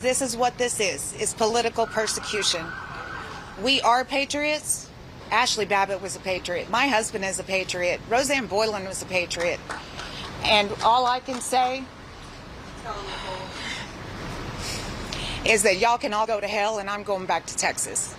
This is what this is. It's political persecution. We are patriots. Ashli Babbitt was a patriot. My husband is a patriot. Rosanne Boyland was a patriot. And all I can say is that y'all can all go to hell and I'm going back to Texas.